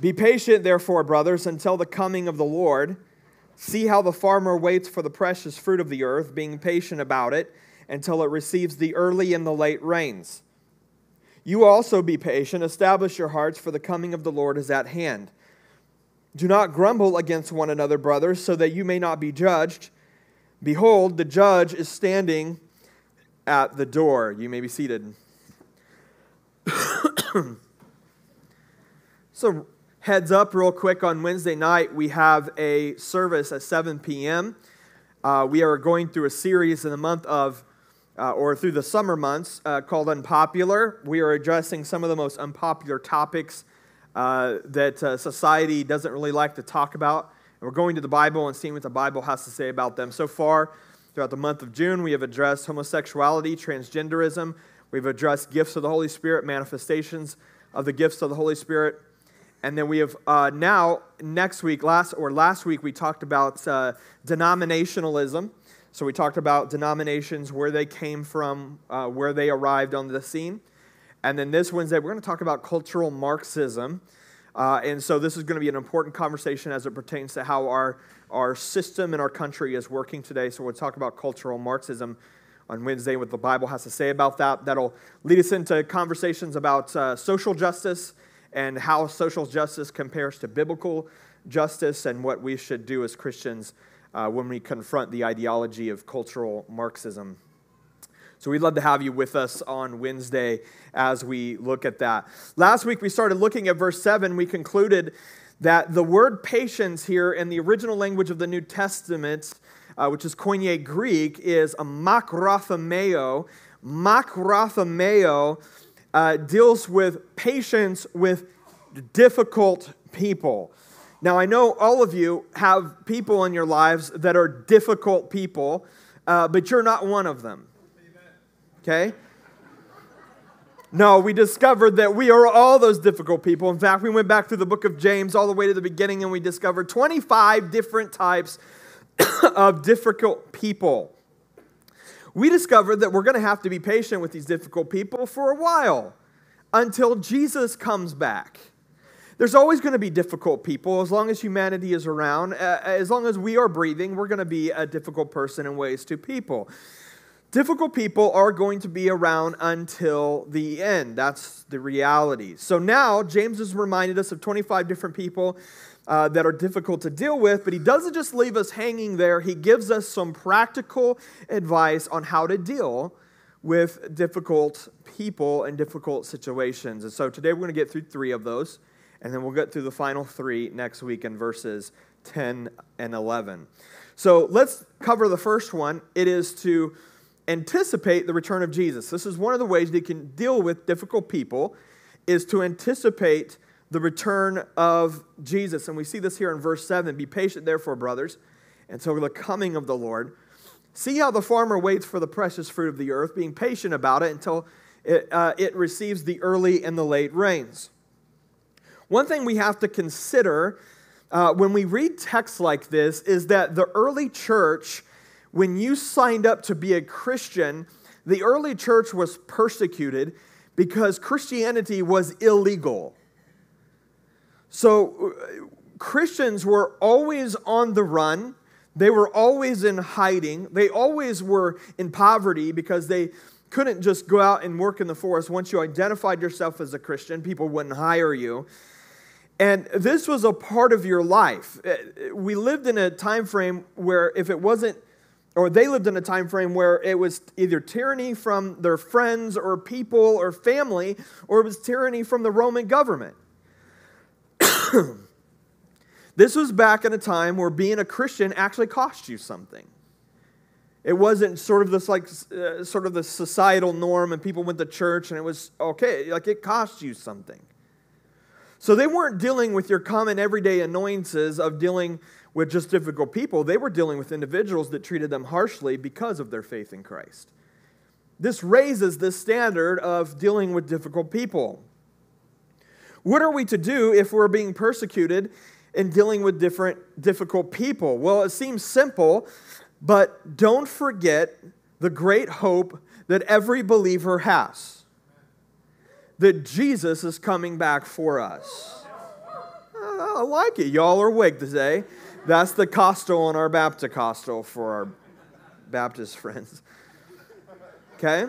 Be patient, therefore, brothers, until the coming of the Lord. See how the farmer waits for the precious fruit of the earth, being patient about it until it receives the early and the late rains. You also be patient, establish your hearts, for the coming of the Lord is at hand. Do not grumble against one another, brothers, so that you may not be judged. Behold, the judge is standing at the door. You may be seated. so, heads up real quick on Wednesday night, we have a service at 7 p.m. Uh, we are going through a series in the month of, uh, or through the summer months, uh, called Unpopular. We are addressing some of the most unpopular topics uh, that uh, society doesn't really like to talk about. And we're going to the Bible and seeing what the Bible has to say about them. So far, throughout the month of June, we have addressed homosexuality, transgenderism. We've addressed gifts of the Holy Spirit, manifestations of the gifts of the Holy Spirit. And then we have uh, now, next week, last or last week, we talked about uh, denominationalism. So we talked about denominations, where they came from, uh, where they arrived on the scene. And then this Wednesday, we're going to talk about cultural Marxism. Uh, and so this is going to be an important conversation as it pertains to how our, our system and our country is working today. So we'll talk about cultural Marxism on Wednesday, what the Bible has to say about that. That'll lead us into conversations about uh, social justice and how social justice compares to biblical justice and what we should do as Christians uh, when we confront the ideology of cultural Marxism. So we'd love to have you with us on Wednesday as we look at that. Last week we started looking at verse 7. We concluded that the word patience here in the original language of the New Testament, uh, which is Koine Greek, is a makrothumeo. Makrothumeo uh, deals with patience with difficult people. Now, I know all of you have people in your lives that are difficult people, uh, but you're not one of them. Okay? No, we discovered that we are all those difficult people. In fact, we went back through the book of James all the way to the beginning and we discovered 25 different types of difficult people we discovered that we're going to have to be patient with these difficult people for a while until Jesus comes back. There's always going to be difficult people as long as humanity is around. As long as we are breathing, we're going to be a difficult person in ways to people. Difficult people are going to be around until the end. That's the reality. So now, James has reminded us of 25 different people uh, that are difficult to deal with, but he doesn't just leave us hanging there. He gives us some practical advice on how to deal with difficult people and difficult situations. And so today we're going to get through three of those, and then we'll get through the final three next week in verses 10 and 11. So let's cover the first one. It is to anticipate the return of Jesus. This is one of the ways that you can deal with difficult people is to anticipate the return of Jesus. And we see this here in verse 7 Be patient, therefore, brothers, until the coming of the Lord. See how the farmer waits for the precious fruit of the earth, being patient about it until it, uh, it receives the early and the late rains. One thing we have to consider uh, when we read texts like this is that the early church, when you signed up to be a Christian, the early church was persecuted because Christianity was illegal. So uh, Christians were always on the run. They were always in hiding. They always were in poverty because they couldn't just go out and work in the forest. Once you identified yourself as a Christian, people wouldn't hire you. And this was a part of your life. Uh, we lived in a time frame where if it wasn't or they lived in a time frame where it was either tyranny from their friends or people or family or it was tyranny from the Roman government. this was back in a time where being a Christian actually cost you something. It wasn't sort of this like uh, sort of the societal norm and people went to church and it was okay, like it cost you something. So they weren't dealing with your common everyday annoyances of dealing with just difficult people. They were dealing with individuals that treated them harshly because of their faith in Christ. This raises the standard of dealing with difficult people. What are we to do if we're being persecuted and dealing with different difficult people? Well, it seems simple, but don't forget the great hope that every believer has that Jesus is coming back for us. Ah, I like it. Y'all are awake today. That's the costal on our Baptist costal for our Baptist friends. Okay?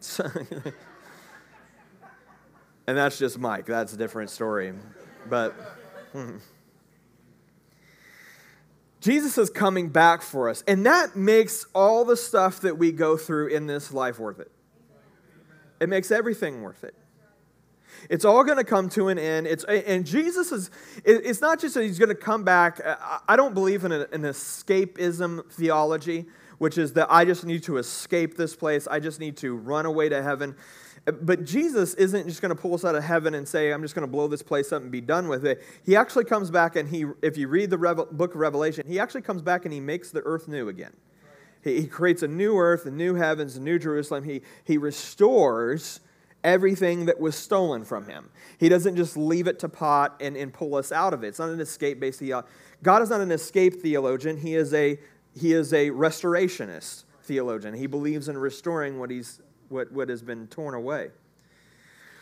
and that's just Mike. That's a different story. But hmm. Jesus is coming back for us. And that makes all the stuff that we go through in this life worth it. It makes everything worth it. It's all going to come to an end. It's, and Jesus is, it's not just that he's going to come back. I don't believe in an escapism theology, which is that I just need to escape this place. I just need to run away to heaven. But Jesus isn't just going to pull us out of heaven and say, I'm just going to blow this place up and be done with it. He actually comes back and he, if you read the book of Revelation, he actually comes back and he makes the earth new again. He, he creates a new earth, a new heavens, a new Jerusalem. He, he restores everything that was stolen from him. He doesn't just leave it to pot and, and pull us out of it. It's not an escape based theology. God is not an escape theologian, he is a, he is a restorationist theologian. He believes in restoring what, he's, what, what has been torn away.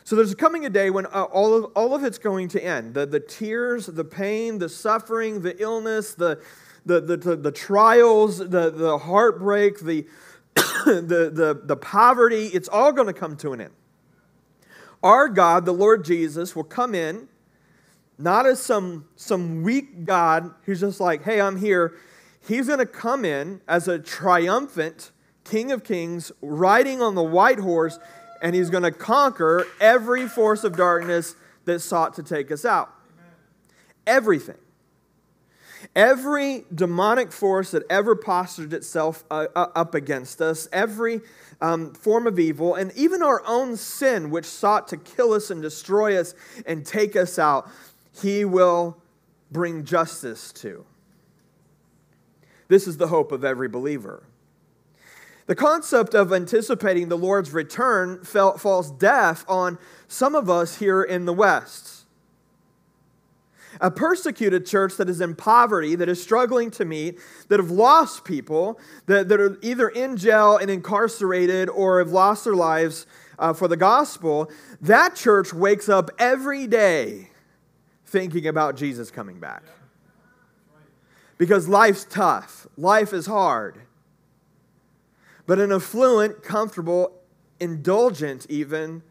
So there's coming a day when uh, all, of, all of it's going to end. The, the tears, the pain, the suffering, the illness, the, the, the, the, the trials, the, the heartbreak, the, the, the, the poverty, it's all going to come to an end. Our God, the Lord Jesus, will come in not as some, some weak God who's just like, hey, I'm here. He's going to come in as a triumphant King of Kings, riding on the white horse, and he's going to conquer every force of darkness that sought to take us out. Everything. Every demonic force that ever postured itself uh, uh, up against us, every um, form of evil, and even our own sin, which sought to kill us and destroy us and take us out, he will bring justice to. This is the hope of every believer. The concept of anticipating the Lord's return fell, falls deaf on some of us here in the West a persecuted church that is in poverty, that is struggling to meet, that have lost people, that, that are either in jail and incarcerated or have lost their lives uh, for the gospel, that church wakes up every day thinking about Jesus coming back. Because life's tough, life is hard. But an affluent, comfortable, indulgent, even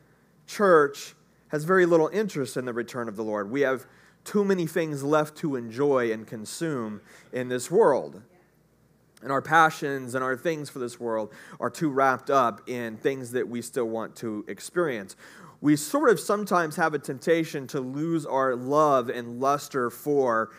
church has very little interest in the return of the Lord. We have too many things left to enjoy and consume in this world. And our passions and our things for this world are too wrapped up in things that we still want to experience. We sort of sometimes have a temptation to lose our love and luster for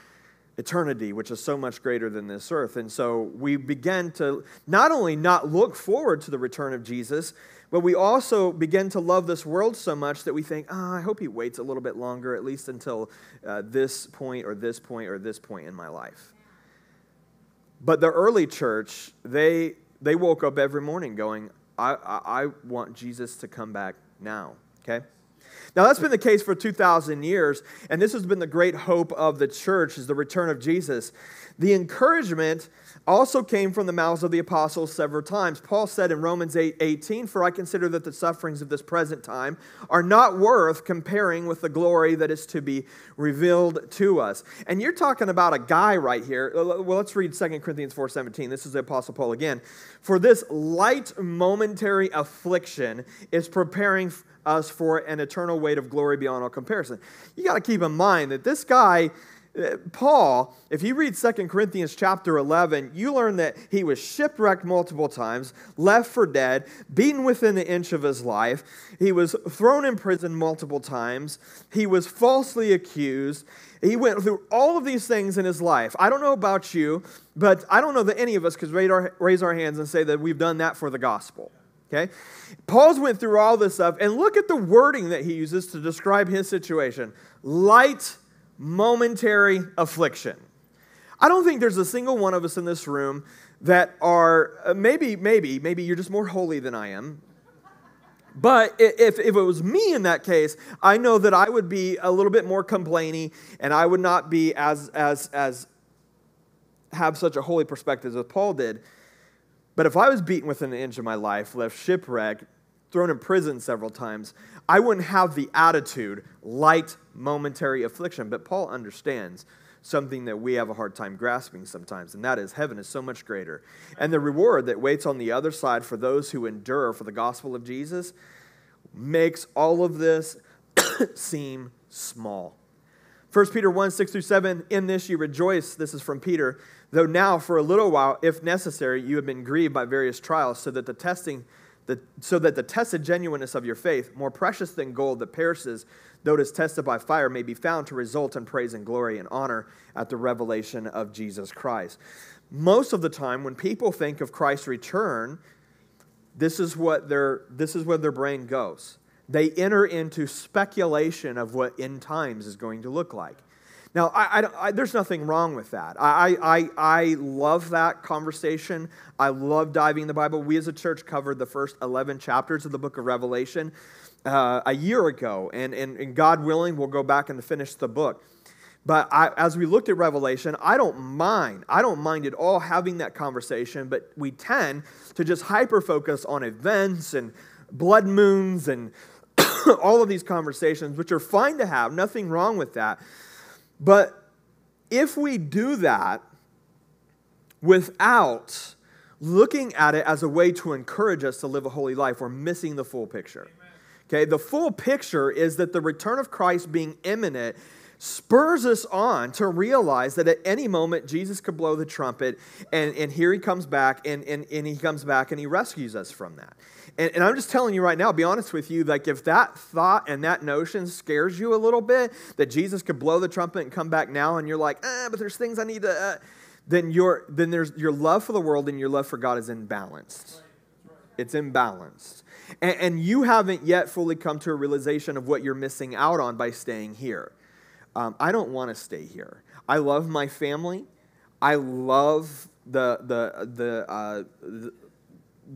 eternity, which is so much greater than this earth. And so we begin to not only not look forward to the return of Jesus, but we also begin to love this world so much that we think, oh, I hope he waits a little bit longer, at least until uh, this point or this point or this point in my life. But the early church, they, they woke up every morning going, I, I, I want Jesus to come back now, okay? Now, that's been the case for 2,000 years, and this has been the great hope of the church is the return of Jesus. The encouragement also came from the mouths of the apostles several times. Paul said in Romans 8 18, For I consider that the sufferings of this present time are not worth comparing with the glory that is to be revealed to us. And you're talking about a guy right here. Well, let's read 2 Corinthians 4 17. This is the Apostle Paul again. For this light momentary affliction is preparing us for an eternal weight of glory beyond all comparison. You got to keep in mind that this guy Paul, if you read 2 Corinthians chapter 11, you learn that he was shipwrecked multiple times, left for dead, beaten within an inch of his life. He was thrown in prison multiple times. He was falsely accused. He went through all of these things in his life. I don't know about you, but I don't know that any of us could raise our, raise our hands and say that we've done that for the gospel. Okay? Paul's went through all this stuff, and look at the wording that he uses to describe his situation light momentary affliction. I don't think there's a single one of us in this room that are uh, maybe, maybe, maybe you're just more holy than I am. But if, if it was me in that case, I know that I would be a little bit more complainy and I would not be as, as, as have such a holy perspective as Paul did. But if I was beaten within an inch of my life, left shipwrecked, thrown in prison several times, I wouldn't have the attitude, light, momentary affliction. But Paul understands something that we have a hard time grasping sometimes, and that is heaven is so much greater. And the reward that waits on the other side for those who endure for the gospel of Jesus makes all of this seem small. 1 Peter 1 6 through 7, in this you rejoice. This is from Peter. Though now, for a little while, if necessary, you have been grieved by various trials, so that the testing, the, so that the tested genuineness of your faith, more precious than gold that perishes, though it is tested by fire, may be found to result in praise and glory and honor at the revelation of Jesus Christ. Most of the time, when people think of Christ's return, this is what their, this is where their brain goes they enter into speculation of what end times is going to look like. Now, I, I, I, there's nothing wrong with that. I, I, I love that conversation. I love diving in the Bible. We as a church covered the first 11 chapters of the book of Revelation uh, a year ago, and, and, and, God willing, we'll go back and finish the book. But as we looked at Revelation, I don't mind. I don't mind at all having that conversation, but we tend to just hyper focus on events and blood moons and all of these conversations, which are fine to have, nothing wrong with that. But if we do that without looking at it as a way to encourage us to live a holy life, we're missing the full picture. Okay, the full picture is that the return of Christ being imminent spurs us on to realize that at any moment Jesus could blow the trumpet and, and here he comes back and, and, and he comes back and he rescues us from that. And, and I'm just telling you right now, I'll be honest with you, like if that thought and that notion scares you a little bit, that Jesus could blow the trumpet and come back now, and you're like, ah, but there's things I need to, uh, then, your, then there's, your love for the world and your love for God is imbalanced. It's imbalanced. And, and you haven't yet fully come to a realization of what you're missing out on by staying here. Um, I don't want to stay here. I love my family. I love the, the, the, uh, the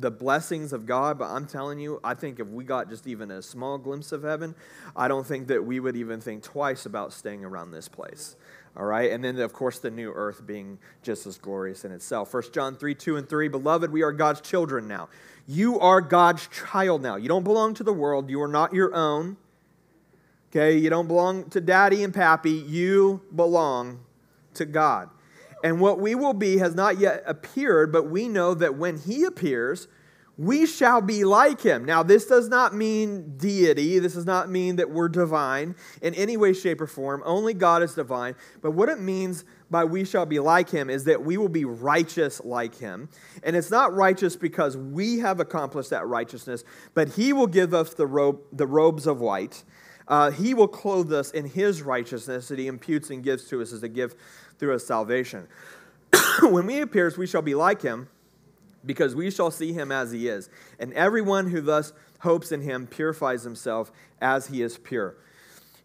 the blessings of God, but I'm telling you, I think if we got just even a small glimpse of heaven, I don't think that we would even think twice about staying around this place. All right, and then of course the new earth being just as glorious in itself. First John 3 2 and 3 Beloved, we are God's children now. You are God's child now. You don't belong to the world, you are not your own. Okay, you don't belong to daddy and pappy, you belong to God. And what we will be has not yet appeared, but we know that when he appears, we shall be like him. Now, this does not mean deity. This does not mean that we're divine in any way, shape, or form. Only God is divine. But what it means by we shall be like him is that we will be righteous like him. And it's not righteous because we have accomplished that righteousness, but he will give us the, robe, the robes of white. Uh, he will clothe us in his righteousness that he imputes and gives to us as a gift through his salvation. when he appears, we shall be like him, because we shall see him as he is. And everyone who thus hopes in him purifies himself as he is pure.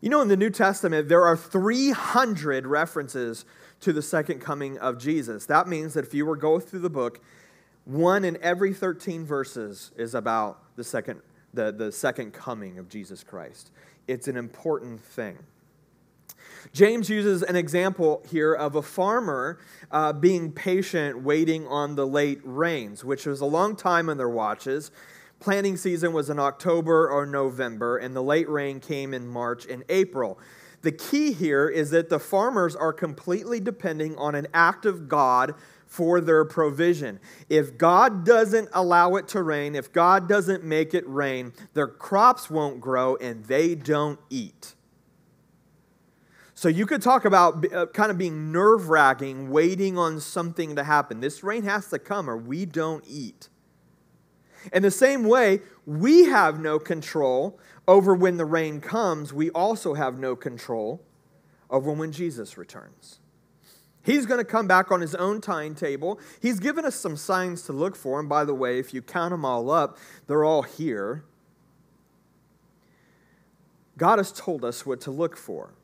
You know, in the New Testament, there are 300 references to the second coming of Jesus. That means that if you were to go through the book, one in every 13 verses is about the second, the, the second coming of Jesus Christ. It's an important thing. James uses an example here of a farmer uh, being patient, waiting on the late rains, which was a long time in their watches. Planting season was in October or November, and the late rain came in March and April. The key here is that the farmers are completely depending on an act of God for their provision. If God doesn't allow it to rain, if God doesn't make it rain, their crops won't grow and they don't eat. So you could talk about uh, kind of being nerve wracking, waiting on something to happen. This rain has to come or we don't eat. In the same way, we have no control over when the rain comes. We also have no control over when Jesus returns. He's going to come back on his own timetable. He's given us some signs to look for. And by the way, if you count them all up, they're all here. God has told us what to look for.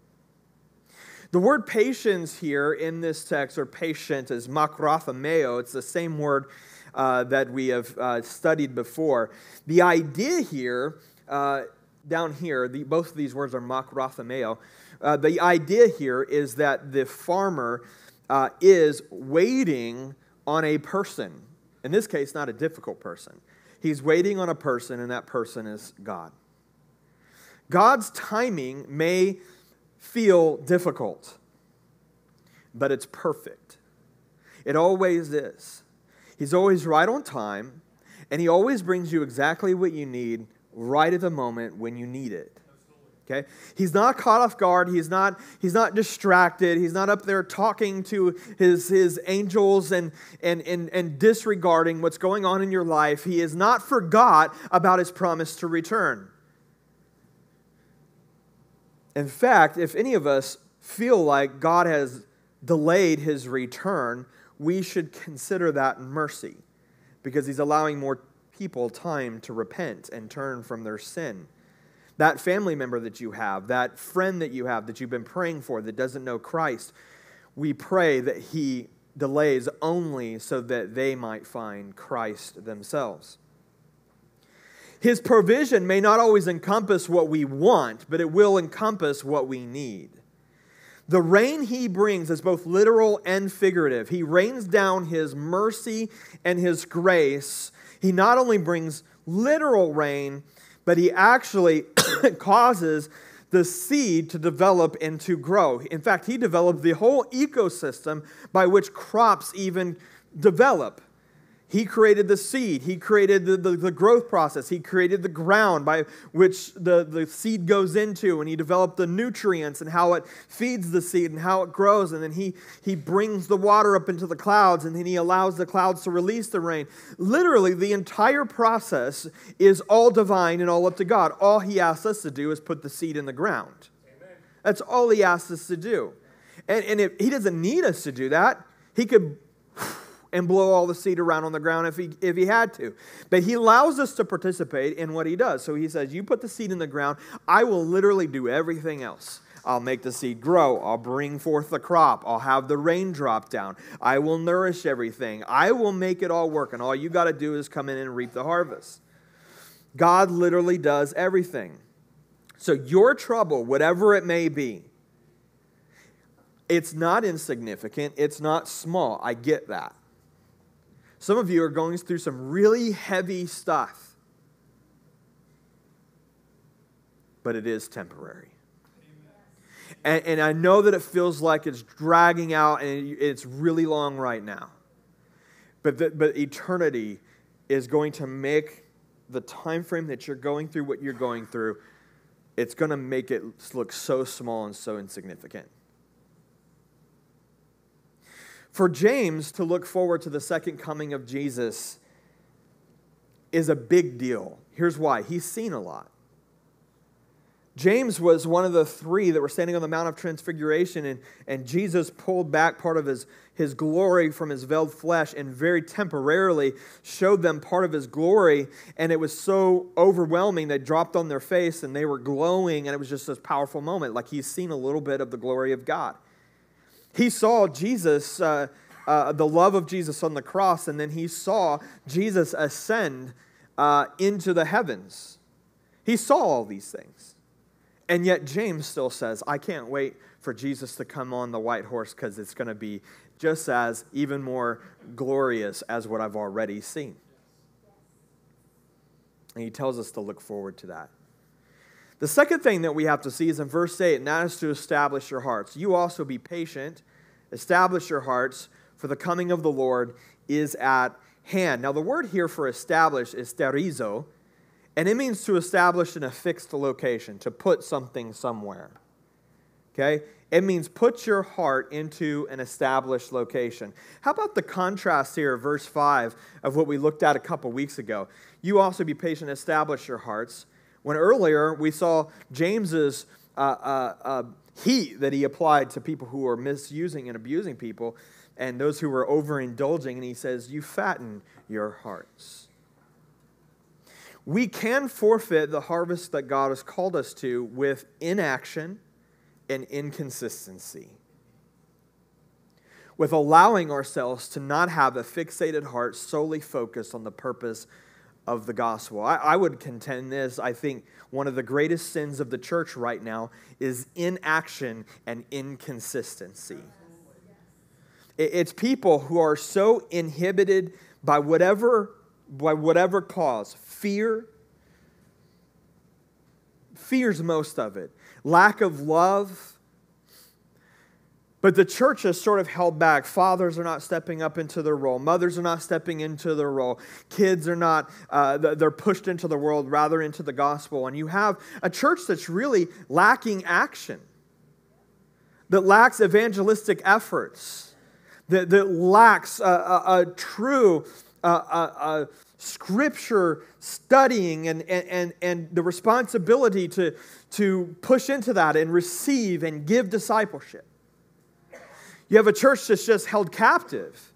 The word patience here in this text, or patient, is makrothumeo. It's the same word uh, that we have uh, studied before. The idea here, uh, down here, the, both of these words are makrothumeo. Uh, the idea here is that the farmer uh, is waiting on a person. In this case, not a difficult person. He's waiting on a person, and that person is God. God's timing may feel difficult, but it's perfect. It always is. He's always right on time, and He always brings you exactly what you need right at the moment when you need it. Okay? He's not caught off guard. He's not, he's not distracted. He's not up there talking to his, his angels and, and, and, and disregarding what's going on in your life. He is not forgot about his promise to return. In fact, if any of us feel like God has delayed his return, we should consider that mercy because he's allowing more people time to repent and turn from their sin. That family member that you have, that friend that you have that you've been praying for that doesn't know Christ, we pray that he delays only so that they might find Christ themselves. His provision may not always encompass what we want, but it will encompass what we need. The rain he brings is both literal and figurative. He rains down his mercy and his grace. He not only brings literal rain, but he actually causes the seed to develop and to grow. In fact, he developed the whole ecosystem by which crops even develop. He created the seed. He created the, the, the, growth process. He created the ground by which the, the seed goes into. And he developed the nutrients and how it feeds the seed and how it grows. And then he, he brings the water up into the clouds and then he allows the clouds to release the rain. Literally, the entire process is all divine and all up to God. All he asks us to do is put the seed in the ground. Amen. That's all he asks us to do. And, and if, he doesn't need us to do that. He could and blow all the seed around on the ground if he, if he had to. But he allows us to participate in what he does. So he says, You put the seed in the ground, I will literally do everything else. I'll make the seed grow. I'll bring forth the crop. I'll have the rain drop down. I will nourish everything. I will make it all work. And all you got to do is come in and reap the harvest. God literally does everything. So, your trouble, whatever it may be, it's not insignificant. It's not small. I get that. Some of you are going through some really heavy stuff, but it is temporary. And, and, I know that it feels like it's dragging out and it's really long right now. But, the, but eternity is going to make the time frame that you're going through what you're going through, it's going to make it look so small and so insignificant. For James to look forward to the second coming of Jesus is a big deal. Here's why he's seen a lot. James was one of the three that were standing on the Mount of Transfiguration, and, and Jesus pulled back part of his, his glory from his veiled flesh and very temporarily showed them part of his glory. And it was so overwhelming, they dropped on their face and they were glowing, and it was just this powerful moment, like he's seen a little bit of the glory of God. He saw Jesus, uh, uh, the love of Jesus on the cross, and then he saw Jesus ascend uh, into the heavens. He saw all these things. And yet, James still says, I can't wait for Jesus to come on the white horse because it's going to be just as even more glorious as what I've already seen. And he tells us to look forward to that. The second thing that we have to see is in verse 8, and that is to establish your hearts. You also be patient, establish your hearts, for the coming of the Lord is at hand. Now, the word here for establish is sterizo, and it means to establish in a fixed location, to put something somewhere. Okay? It means put your heart into an established location. How about the contrast here, verse 5 of what we looked at a couple weeks ago? You also be patient, establish your hearts. When earlier we saw James's uh, uh, uh, heat that he applied to people who were misusing and abusing people and those who were overindulging, and he says, You fatten your hearts. We can forfeit the harvest that God has called us to with inaction and inconsistency. With allowing ourselves to not have a fixated heart solely focused on the purpose of the gospel. I, I, would contend this. I think one of the greatest sins of the church right now is inaction and inconsistency. It, it's people who are so inhibited by whatever by whatever cause fear, fears most of it, lack of love. But the church has sort of held back. Fathers are not stepping up into their role. Mothers are not stepping into their role. Kids are not, uh, they're pushed into the world rather into the gospel. And you have a church that's really lacking action, that lacks evangelistic efforts, that, that lacks a, a, a true a, a, scripture studying and, and, and the responsibility to, to push into that and receive and give discipleship. You have a church that's just held captive.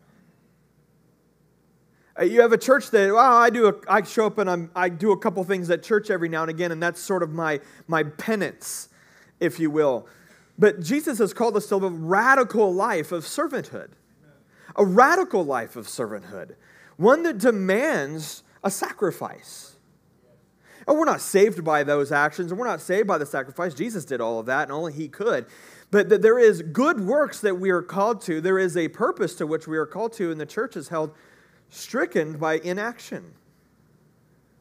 Uh, you have a church that, well, I do a, I show up and I'm, I do a couple things at church every now and again, and that's sort of my, my penance, if you will. But Jesus has called us to a radical life of servanthood, a radical life of servanthood, one that demands a sacrifice. And we're not saved by those actions, and we're not saved by the sacrifice. Jesus did all of that, and only He could. But that there is good works that we are called to. There is a purpose to which we are called to, and the church is held stricken by inaction.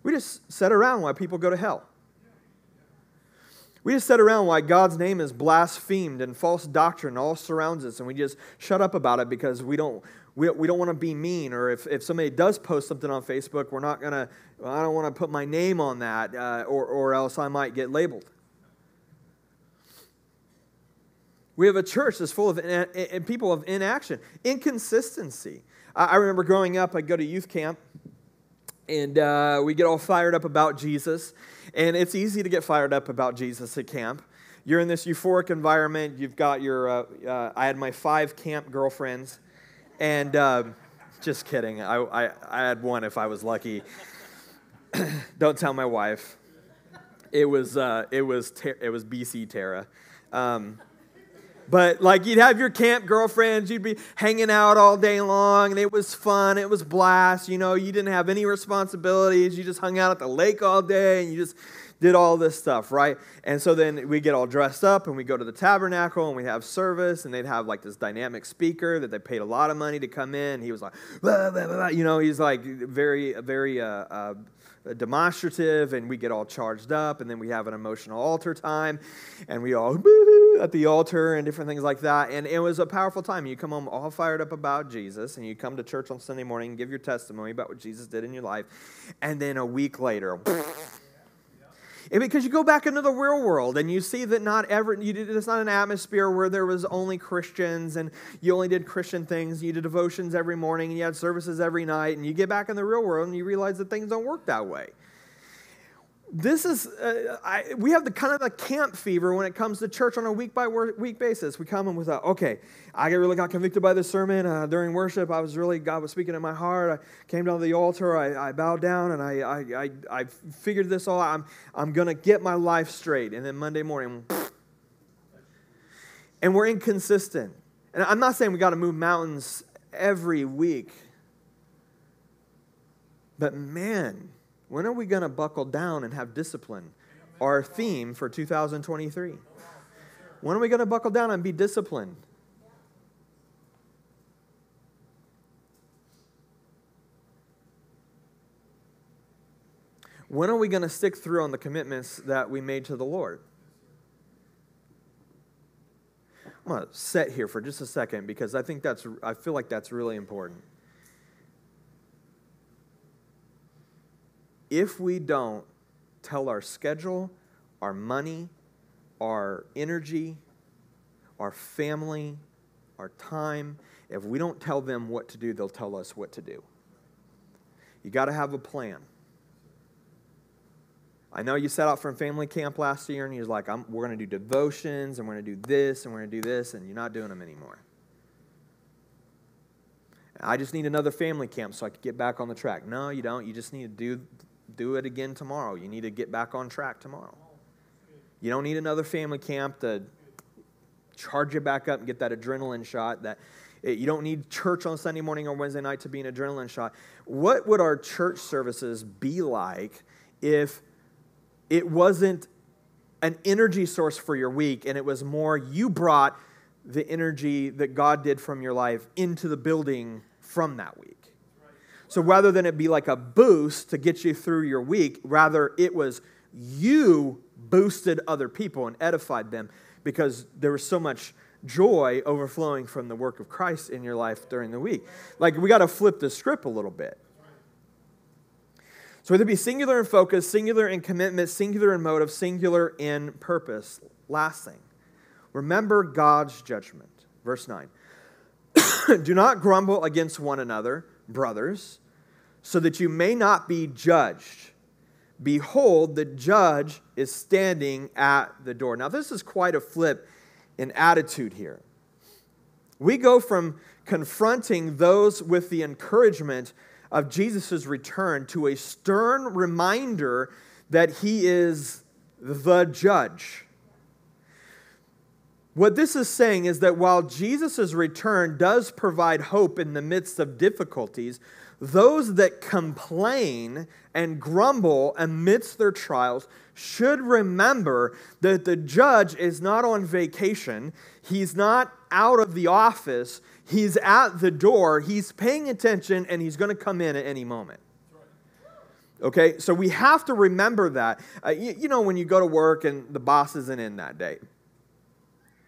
We just sit around while people go to hell. We just sit around while God's name is blasphemed and false doctrine all surrounds us, and we just shut up about it because we don't, we, we don't want to be mean. Or if, if somebody does post something on Facebook, we're not going to, I don't want to put my name on that, uh, or, or else I might get labeled. We have a church that's full of in, people of inaction, inconsistency. I, I remember growing up, I'd go to youth camp, and uh, we get all fired up about Jesus. And it's easy to get fired up about Jesus at camp. You're in this euphoric environment. You've got your, uh, uh, I had my five camp girlfriends, and uh, just kidding. I, I, I had one if I was lucky. Don't tell my wife. It was, uh, it was, ter- it was BC Tara. Um, but like you'd have your camp girlfriends, you'd be hanging out all day long, and it was fun, it was blast. You know, you didn't have any responsibilities. You just hung out at the lake all day, and you just did all this stuff, right? And so then we get all dressed up and we go to the tabernacle and we have service and they'd have like this dynamic speaker that they paid a lot of money to come in. He was like, blah, blah, blah, you know, he's like very, very uh, uh, demonstrative and we get all charged up and then we have an emotional altar time and we all at the altar and different things like that. And it was a powerful time. You come home all fired up about jesus and you come to church on sunday morning and give your testimony about what jesus did in your life and then a week later and because you go back into the real world and you see that not every, you did, it's not an atmosphere where there was only Christians and you only did Christian things. You did devotions every morning and you had services every night. And you get back in the real world and you realize that things don't work that way this is uh, I, we have the kind of the camp fever when it comes to church on a week by week basis we come in with a, okay i really got convicted by this sermon uh, during worship. I was really god was speaking in my heart. I came down to the altar. I, I bowed down and I, I, I, I figured this all out. I'm, I'm going to get my life straight. And then monday morning and we're inconsistent. And i'm not saying we got to move mountains every week. But man when are we going to buckle down and have discipline? Our theme for 2023. When are we going to buckle down and be disciplined? When are we going to stick through on the commitments that we made to the Lord? I'm going to set here for just a second because I think that's, I feel like that's really important. if we don't tell our schedule, our money, our energy, our family, our time, if we don't tell them what to do, they'll tell us what to do. You got to have a plan. I know you set out from family camp last year and you're like, I'm we're going to do devotions and we're going to do this and we're going to do this, and you're not doing them anymore. I just need another family camp so I can get back on the track. No, you don't. You just need to do do it again tomorrow. You need to get back on track tomorrow. You don't need another family camp to charge you back up and get that adrenaline shot. That eh, you don't need church on Sunday morning or Wednesday night to be an adrenaline shot. What would our church services be like if it wasn't an energy source for your week and it was more you brought the energy that God did from your life into the building from that week? So rather than it be like a boost to get you through your week, rather it was you boosted other people and edified them because there was so much joy overflowing from the work of Christ in your life during the week. Like we got to flip the script a little bit. So whether it be singular in focus, singular in commitment, singular in motive, singular in purpose. Last thing, remember God's judgment. Verse 9. Do not grumble against one another, brothers, so that you may not be judged. Behold, the judge is standing at the door. Now, this is quite a flip in attitude here. We go from confronting those with the encouragement of Jesus' return to a stern reminder that he is the judge. What this is saying is that while Jesus' return does provide hope in the midst of difficulties, those that complain and grumble amidst their trials should remember that the judge is not on vacation, he's not out of the office, he's at the door, he's paying attention, and he's going to come in at any moment. Okay, so we have to remember that. Uh, you, you know, when you go to work and the boss isn't in that day,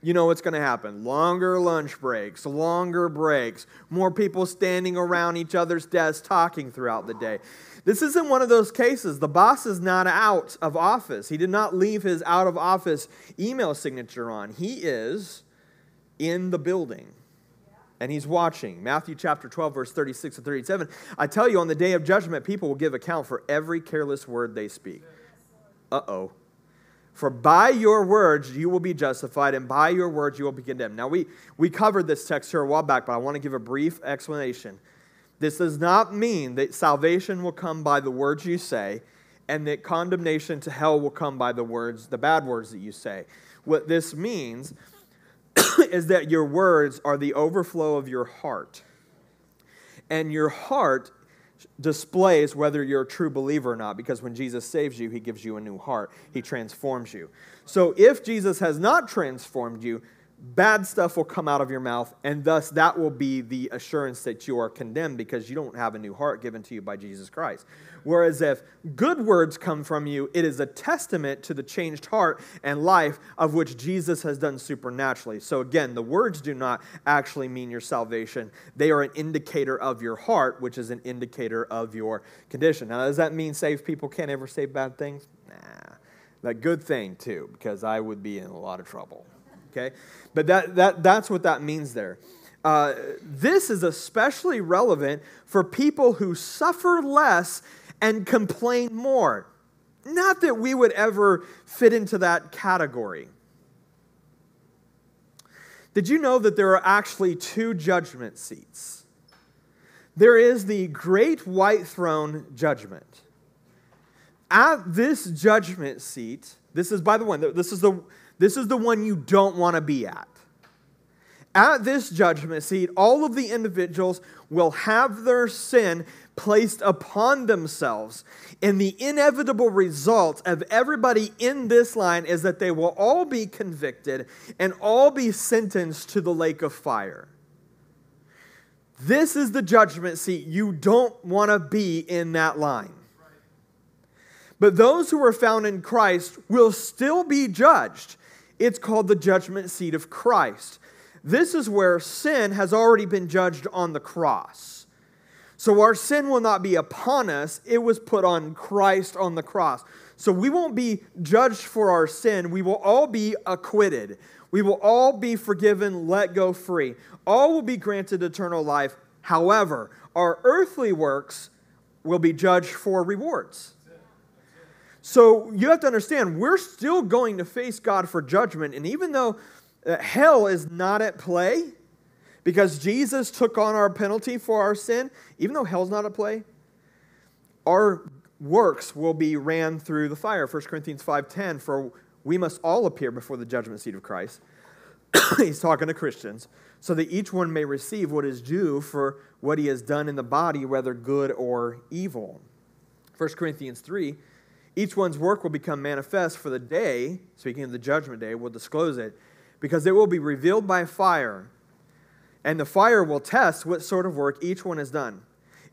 you know what's going to happen. Longer lunch breaks, longer breaks, more people standing around each other's desks talking throughout the day. This isn't one of those cases. The boss is not out of office. He did not leave his out of office email signature on. He is in the building and he's watching. Matthew chapter 12, verse 36 and 37. I tell you, on the day of judgment, people will give account for every careless word they speak. Uh oh. For by your words you will be justified, and by your words you will be condemned. Now, we, we covered this text here a while back, but I want to give a brief explanation. This does not mean that salvation will come by the words you say, and that condemnation to hell will come by the words, the bad words that you say. What this means is that your words are the overflow of your heart. And your heart displays whether you're a true believer or not because when Jesus saves you, he gives you a new heart. He transforms you. So if Jesus has not transformed you, bad stuff will come out of your mouth, and thus that will be the assurance that you are condemned because you don't have a new heart given to you by Jesus Christ. Whereas if good words come from you, it is a testament to the changed heart and life of which Jesus has done supernaturally. So again, the words do not actually mean your salvation, they are an indicator of your heart, which is an indicator of your condition. Now, does that mean saved people can't ever say bad things? Nah. A good thing, too, because I would be in a lot of trouble okay? But that, that, that's what that means there. Uh, this is especially relevant for people who suffer less and complain more. Not that we would ever fit into that category. Did you know that there are actually two judgment seats? There is the great white throne judgment. At this judgment seat, this is, by the way, this is the, this is the one you don't want to be at. At this judgment seat, all of the individuals will have their sin placed upon themselves. And the inevitable result of everybody in this line is that they will all be convicted and all be sentenced to the lake of fire. This is the judgment seat. You don't want to be in that line. But those who are found in Christ will still be judged. It's called the judgment seat of Christ. This is where sin has already been judged on the cross. So our sin will not be upon us, it was put on Christ on the cross. So we won't be judged for our sin, we will all be acquitted. We will all be forgiven, let go free. All will be granted eternal life. However, our earthly works will be judged for rewards. So you have to understand, we're still going to face God for judgment. And even though uh, hell is not at play, because Jesus took on our penalty for our sin, even though hell's not at play, our works will be ran through the fire. 1 Corinthians 5:10 for we must all appear before the judgment seat of Christ. He's talking to Christians, so that each one may receive what is due for what he has done in the body, whether good or evil. 1 Corinthians 3 each one's work will become manifest for the day, speaking of the judgment day, will disclose it, because it will be revealed by fire. And the fire will test what sort of work each one has done.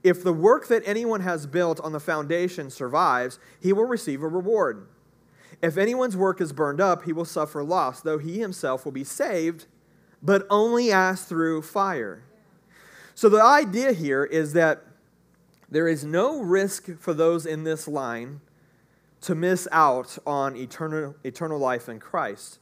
If the work that anyone has built on the foundation survives, he will receive a reward. If anyone's work is burned up, he will suffer loss, though he himself will be saved, but only as through fire. So the idea here is that there is no risk for those in this line to miss out on eternal, eternal life in Christ.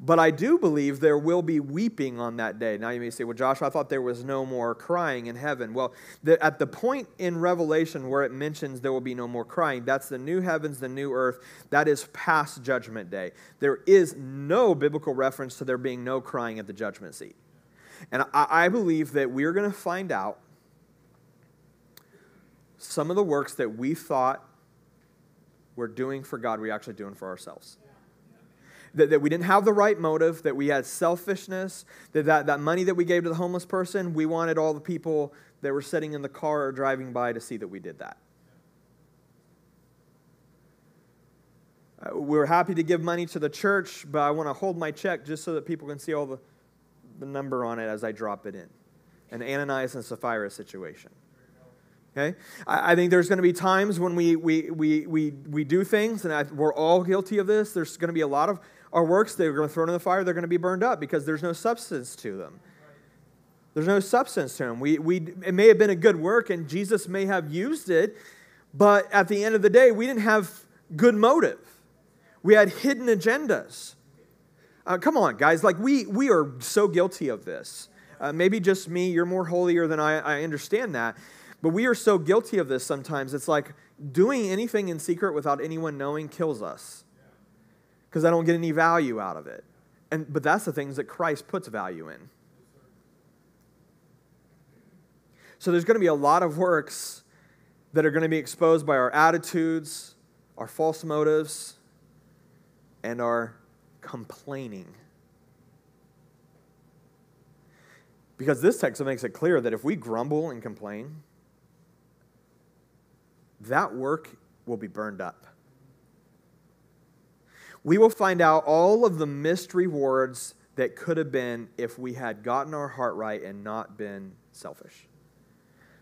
But I do believe there will be weeping on that day. Now you may say, well, Josh, I thought there was no more crying in heaven. Well, the, at the point in Revelation where it mentions there will be no more crying, that's the new heavens, the new earth. That is past judgment day. There is no biblical reference to there being no crying at the judgment seat. And I, I believe that we're going to find out some of the works that we thought we're doing for God, we're actually doing for ourselves that, that we didn't have the right motive, that we had selfishness, that, that that money that we gave to the homeless person, we wanted all the people that were sitting in the car or driving by to see that we did that. Uh, we were happy to give money to the church, but I want to hold my check just so that people can see all the, the number on it as I drop it in. An Ananias and Sapphira situation. Okay? I, I think there's going to be times when we, we, we, we, we do things, and I, we're all guilty of this. There's going to be a lot of our works that are going to throw in the fire, they're going to be burned up because there's no substance to them. There's no substance to them. We, we, it may have been a good work, and Jesus may have used it, but at the end of the day, we didn't have good motive. We had hidden agendas. Uh, come on, guys. Like, we, we are so guilty of this. Uh, maybe just me, you're more holier than I, I understand that. But we are so guilty of this sometimes. It's like doing anything in secret without anyone knowing kills us because I don't get any value out of it. And, but that's the things that Christ puts value in. So there's going to be a lot of works that are going to be exposed by our attitudes, our false motives, and our complaining. Because this text makes it clear that if we grumble and complain, that work will be burned up. We will find out all of the missed rewards that could have been if we had gotten our heart right and not been selfish.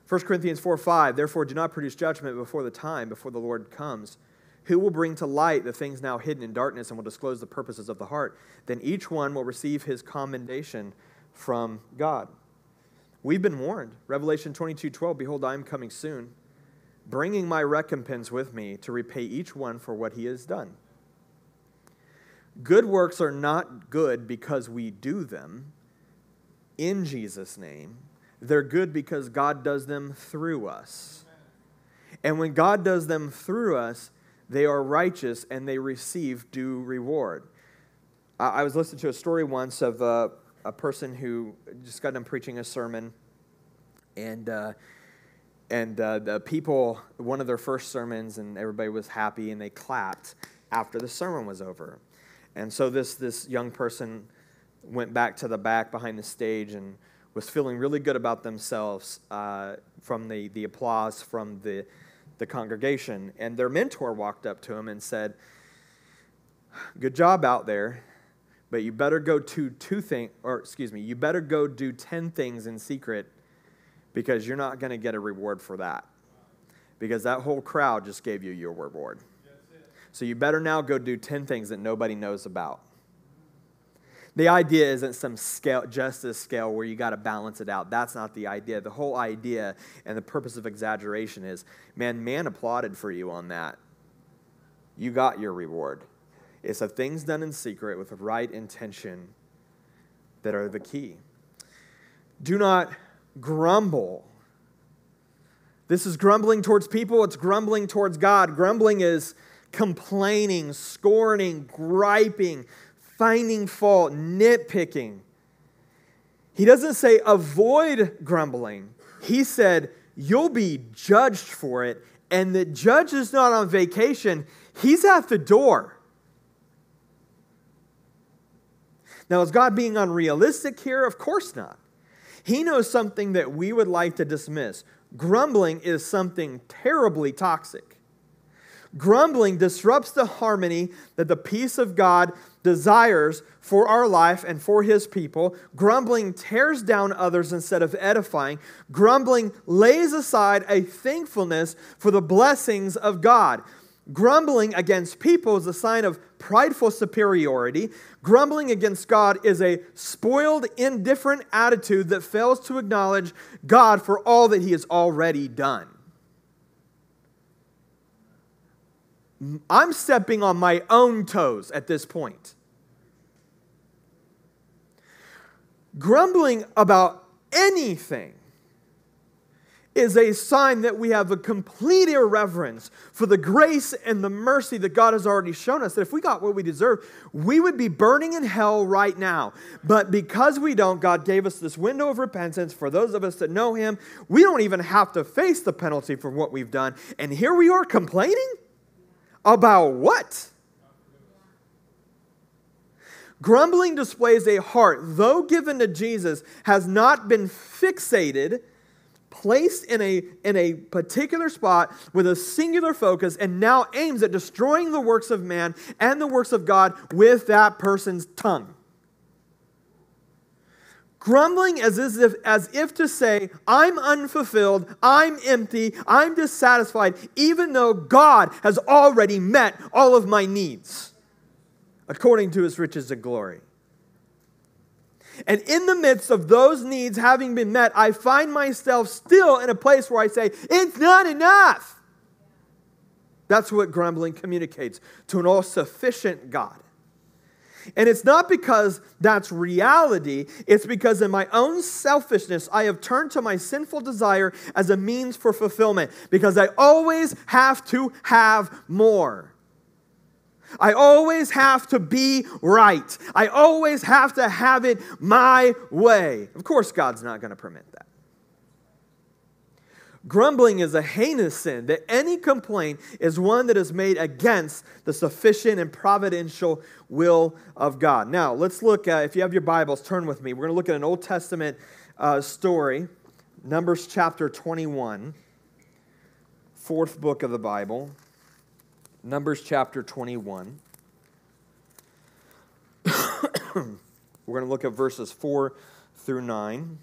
1 Corinthians 4 5, therefore do not produce judgment before the time, before the Lord comes. Who will bring to light the things now hidden in darkness and will disclose the purposes of the heart? Then each one will receive his commendation from God. We've been warned. Revelation 22 12, behold, I am coming soon bringing my recompense with me to repay each one for what he has done. Good works are not good because we do them in Jesus' name. They're good because God does them through us. And when God does them through us, they are righteous and they receive due reward. I was listening to a story once of a, a person who just got done preaching a sermon, and uh, and uh, the people, one of their first sermons, and everybody was happy and they clapped after the sermon was over. And so this, this young person went back to the back behind the stage and was feeling really good about themselves uh, from the, the applause from the, the congregation. And their mentor walked up to him and said, Good job out there, but you better go do two things, or excuse me, you better go do 10 things in secret because you're not going to get a reward for that. Because that whole crowd just gave you your reward. So you better now go do 10 things that nobody knows about. The idea isn't some scale, justice scale where you got to balance it out. That's not the idea. The whole idea and the purpose of exaggeration is man, man applauded for you on that. You got your reward. It's the things done in secret with the right intention that are the key. Do not grumble. This is grumbling towards people, it's grumbling towards God. Grumbling is complaining, scorning, griping, finding fault, nitpicking. He doesn't say avoid grumbling. He said you'll be judged for it, and the judge is not on vacation, he's at the door. Now, is God being unrealistic here? Of course not. He knows something that we would like to dismiss. Grumbling is something terribly toxic. Grumbling disrupts the harmony that the peace of God desires for our life and for his people. Grumbling tears down others instead of edifying. Grumbling lays aside a thankfulness for the blessings of God. Grumbling against people is a sign of prideful superiority. Grumbling against God is a spoiled, indifferent attitude that fails to acknowledge God for all that he has already done. I'm stepping on my own toes at this point. Grumbling about anything is a sign that we have a complete irreverence for the grace and the mercy that God has already shown us. That if we got what we deserve, we would be burning in hell right now. But because we don't, God gave us this window of repentance for those of us that know Him. We don't even have to face the penalty for what we've done. And here we are complaining? About what? Grumbling displays a heart, though given to Jesus, has not been fixated, placed in a, in a particular spot with a singular focus, and now aims at destroying the works of man and the works of God with that person's tongue. Grumbling as if, as if to say, I'm unfulfilled, I'm empty, I'm dissatisfied, even though God has already met all of my needs according to his riches and glory. And in the midst of those needs having been met, I find myself still in a place where I say, It's not enough. That's what grumbling communicates to an all sufficient God. And it's not because that's reality, it's because in my own selfishness, I have turned to my sinful desire as a means for fulfillment, because I always have to have more. I always have to be right. I always have to have it my way. Of course, God's not going to permit that. Grumbling is a heinous sin, that any complaint is one that is made against the sufficient and providential will of God. Now, let's look, at, if you have your Bibles, turn with me. We're going to look at an Old Testament uh, story, Numbers chapter 21, fourth book of the Bible. Numbers chapter 21. We're going to look at verses 4 through 9.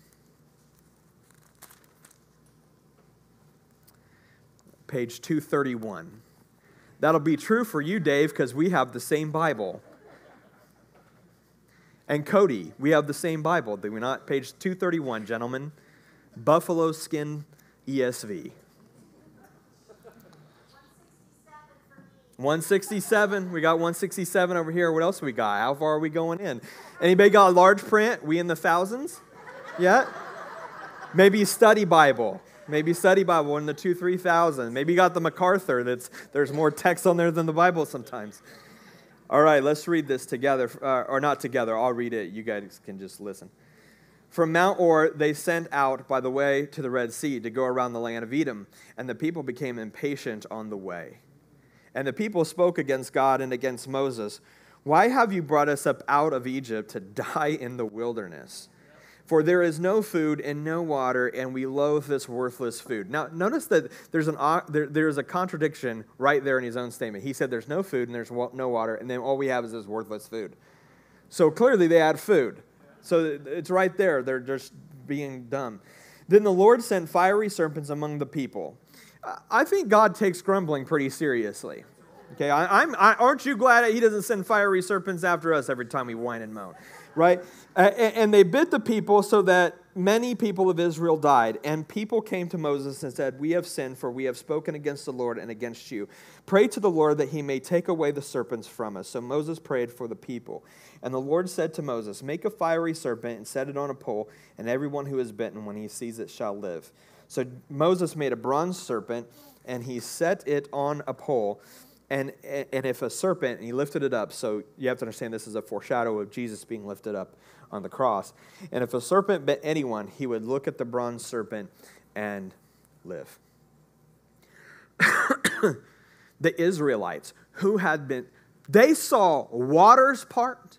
Page 231. That'll be true for you, Dave, because we have the same Bible. And Cody, we have the same Bible, do we not? Page 231, gentlemen. Buffalo skin ESV. 167. We got 167 over here. What else we got? How far are we going in? Anybody got a large print? We in the thousands? Yet? Maybe study Bible. Maybe study Bible in the two, three thousand. Maybe you got the MacArthur that's there's more text on there than the Bible sometimes. All right, let's read this together, uh, or not together. I'll read it. You guys can just listen. From Mount Hor, they sent out by the way to the Red Sea to go around the land of Edom, and the people became impatient on the way. And the people spoke against God and against Moses. Why have you brought us up out of Egypt to die in the wilderness? For there is no food and no water, and we loathe this worthless food. Now, notice that there's, an, there, there's a contradiction right there in his own statement. He said there's no food and there's no water, and then all we have is this worthless food. So clearly they had food. So it's right there. They're just being dumb. Then the Lord sent fiery serpents among the people I think God takes grumbling pretty seriously. Okay, I, am aren't you glad He doesn't send fiery serpents after us every time we whine and moan, right? Uh, and they bit the people so that many people of Israel died. And people came to Moses and said, We have sinned, for we have spoken against the Lord and against you. Pray to the Lord that He may take away the serpents from us. So Moses prayed for the people. And the Lord said to Moses, Make a fiery serpent and set it on a pole, and everyone who is bitten, when he sees it, shall live. So Moses made a bronze serpent and he set it on a pole. And, and if a serpent, and he lifted it up, so you have to understand this is a foreshadow of Jesus being lifted up on the cross. And if a serpent bit anyone, he would look at the bronze serpent and live. the Israelites, who had been, they saw waters part,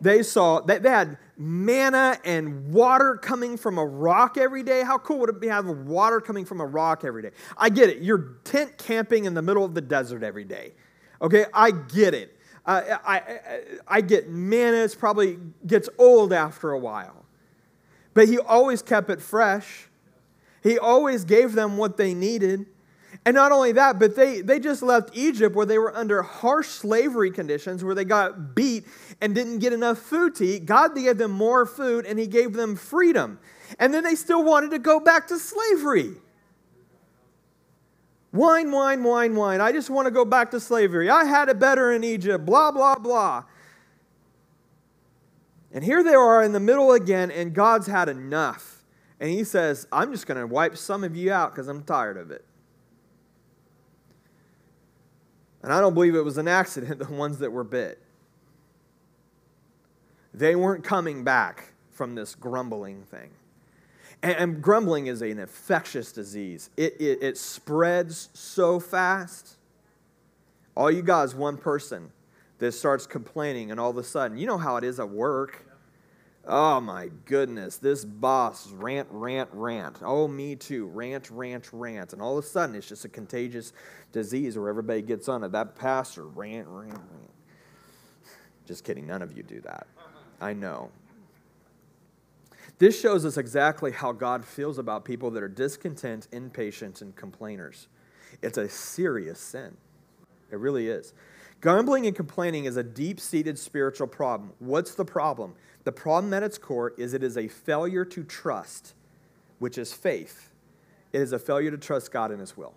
they saw that they had manna and water coming from a rock every day. How cool would it be to have water coming from a rock every day? I get it. You're tent camping in the middle of the desert every day. Okay, I get it. Uh, I, I, I get manna, probably gets old after a while. But he always kept it fresh. He always gave them what they needed. And not only that, but they, they just left Egypt where they were under harsh slavery conditions, where they got beat and didn't get enough food to eat. God gave them more food and He gave them freedom. And then they still wanted to go back to slavery. Whine, whine, whine, whine. I just want to go back to slavery. I had it better in Egypt, blah, blah, blah. And here they are in the middle again, and God's had enough. And He says, I'm just going to wipe some of you out because I'm tired of it. And I don't believe it was an accident, the ones that were bit. They weren't coming back from this grumbling thing. And, and grumbling is an infectious disease, it, it, it spreads so fast. All you got is one person that starts complaining, and all of a sudden, you know how it is at work. Oh my goodness, this boss rant, rant, rant. Oh, me too. Rant, rant, rant. And all of a sudden, it's just a contagious disease where everybody gets on it. That pastor, rant, rant, rant. Just kidding, none of you do that. I know. This shows us exactly how God feels about people that are discontent, impatient, and complainers. It's a serious sin. It really is. Grumbling and complaining is a deep seated spiritual problem. What's the problem? The problem at its core is it is a failure to trust, which is faith. It is a failure to trust God in His will.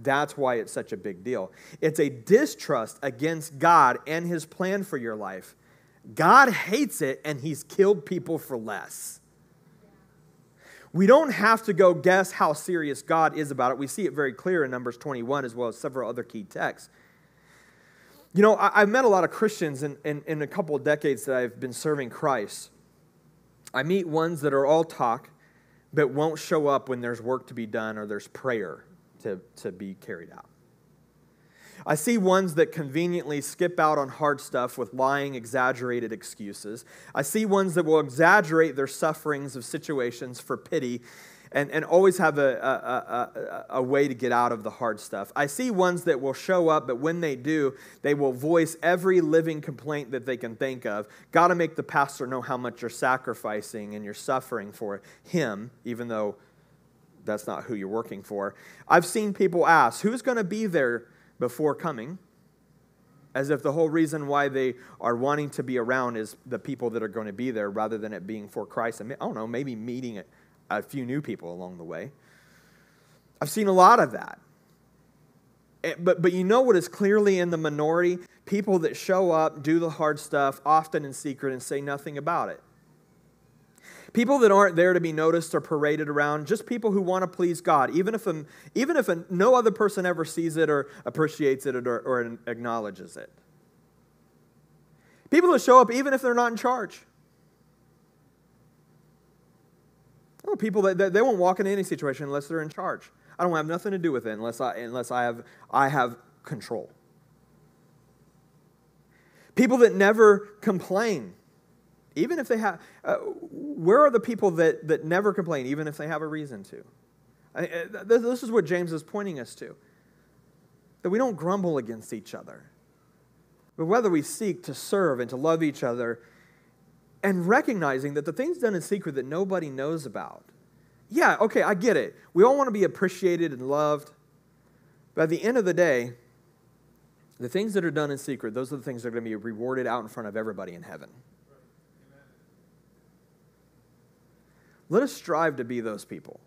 That's why it's such a big deal. It's a distrust against God and His plan for your life. God hates it, and He's killed people for less. We don't have to go guess how serious God is about it. We see it very clear in Numbers 21 as well as several other key texts. You know, I, have met a lot of Christians in, in, in a couple of decades that I've been serving Christ. I meet ones that are all talk, but won't show up when there's work to be done or there's prayer to, to be carried out. I see ones that conveniently skip out on hard stuff with lying, exaggerated excuses. I see ones that will exaggerate their sufferings of situations for pity and, and always have a, a, a, a, way to get out of the hard stuff. I see ones that will show up, but when they do, they will voice every living complaint that they can think of. Got to make the pastor know how much you're sacrificing and you're suffering for him, even though that's not who you're working for. I've seen people ask, who's going to be there before coming, as if the whole reason why they are wanting to be around is the people that are going to be there rather than it being for Christ. And I don't know, maybe meeting a few new people along the way. I've seen a lot of that. Eh, but, but you know what is clearly in the minority? People that show up, do the hard stuff, often in secret, and say nothing about it. People that aren't there to be noticed or paraded around, just people who want to please God, even if, a, even if a, no other person ever sees it or appreciates it or, or acknowledges it. People that show up even if they're not in charge. Oh, people that, that they won't walk into any situation unless they're in charge. I don't have nothing to do with it unless I, unless I, have, I have control. People that never complain. Even if they have, uh, where are the people that, that never complain, even if they have a reason to? I, uh, this is what James is pointing us to that we don't grumble against each other, but whether we seek to serve and to love each other and recognizing that the things done in secret that nobody knows about. Yeah, okay, I get it. We all want to be appreciated and loved, but at the end of the day, the things that are done in secret, those are the things that are going to be rewarded out in front of everybody in heaven. Let us strive to be those people.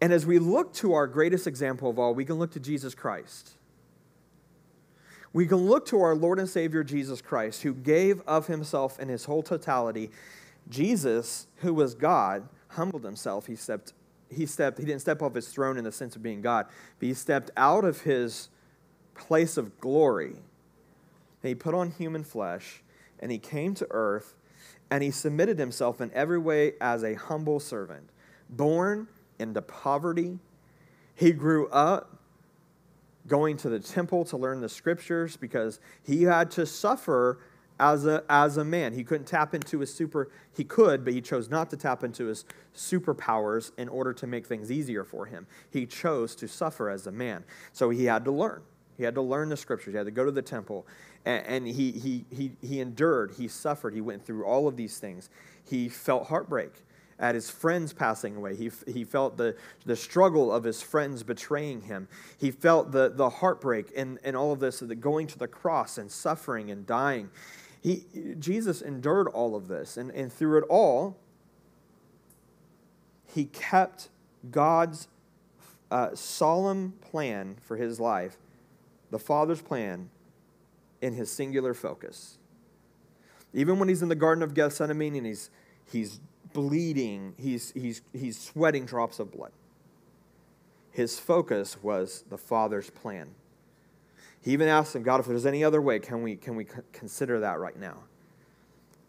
And as we look to our greatest example of all, we can look to Jesus Christ. We can look to our Lord and Savior Jesus Christ, who gave of himself in his whole totality. Jesus, who was God, humbled himself. He stepped, he stepped, he didn't step off his throne in the sense of being God, but he stepped out of his place of glory. And he put on human flesh, and he came to earth and he submitted himself in every way as a humble servant. Born into poverty, he grew up going to the temple to learn the scriptures because he had to suffer as a, as a man. He couldn't tap into his super, he could, but he chose not to tap into his superpowers in order to make things easier for him. He chose to suffer as a man. So he had to learn. He had to learn the scriptures. He had to go to the temple. And, and he, he, he, he endured. He suffered. He went through all of these things. He felt heartbreak at his friends passing away. He, he felt the, the struggle of his friends betraying him. He felt the, the heartbreak and, and all of this, the going to the cross and suffering and dying. He, Jesus endured all of this. And, and through it all, he kept God's uh, solemn plan for his life, the Father's plan, in his singular focus. Even when he's in the Garden of Gethsemane and he's, he's bleeding, he's, he's, he's sweating drops of blood. His focus was the Father's plan. He even asked him, God, if there's any other way, can we, can we consider that right now?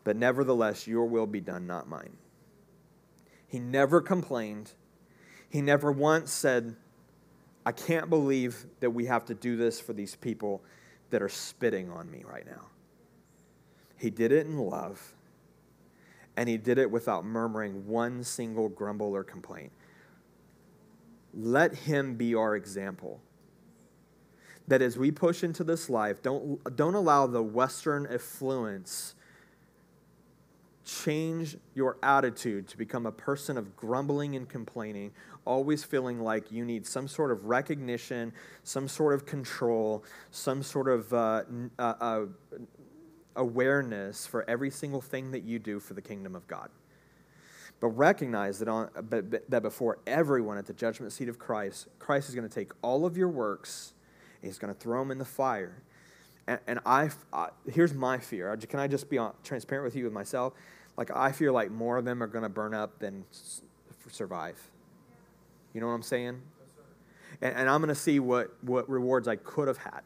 But nevertheless, your will be done, not mine. He never complained. He never once said, I can't believe that we have to do this for these people that are spitting on me right now. He did it in love, and he did it without murmuring one single grumble or complaint. Let him be our example. That as we push into this life, don't, don't allow the Western affluence change your attitude to become a person of grumbling and complaining, always feeling like you need some sort of recognition, some sort of control, some sort of uh, uh, uh, awareness for every single thing that you do for the kingdom of God. But recognize that, on, but, that before everyone at the judgment seat of Christ, Christ is going to take all of your works and he's going to throw them in the fire. And, and I, I, here's my fear. Can I just be transparent with you with myself? Like, I feel like more of them are going to burn up than survive. You know what I'm saying? And, and I'm going to see what, what rewards I could have had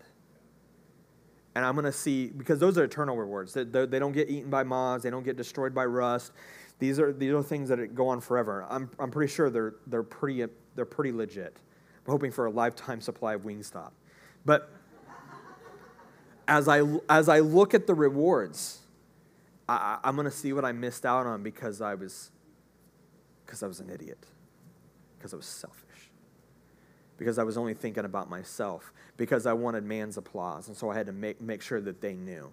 and I'm going to see, because those are eternal rewards. They, they, don't get eaten by moths, they don't get destroyed by rust. These are, these are things that go on forever. I'm, I'm pretty sure they're, they're, pretty, they're pretty legit. I'm hoping for a lifetime supply of Wingstop. But as I, as I look at the rewards, I, I'm going to see what I missed out on because I was, because I was an idiot, because I was selfish because I was only thinking about myself, because I wanted man's applause. And so I had to make, make sure that they knew.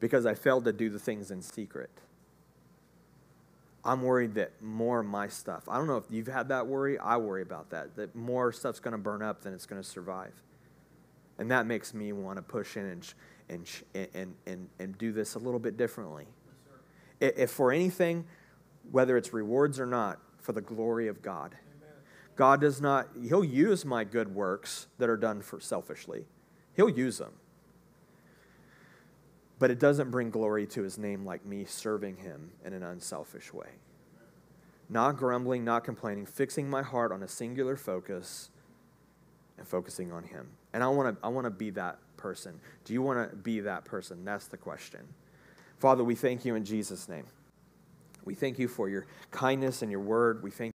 Because I failed to do the things in secret. I'm worried that more of my stuff, I don't know if you've had that worry, I worry about that, that more stuff's going to burn up than it's going to survive. And that makes me want to push in and, and, and, and, and do this a little bit differently. Yes, if for anything, whether it's rewards or not, for the glory of God. God does not, He'll use my good works that are done for selfishly. He'll use them. But it doesn't bring glory to His name like me serving Him in an unselfish way. Not grumbling, not complaining, fixing my heart on a singular focus and focusing on Him. And I want to I want to be that person. Do you want to be that person? That's the question. Father, we thank you in Jesus' name. We thank you for your kindness and your word. We thank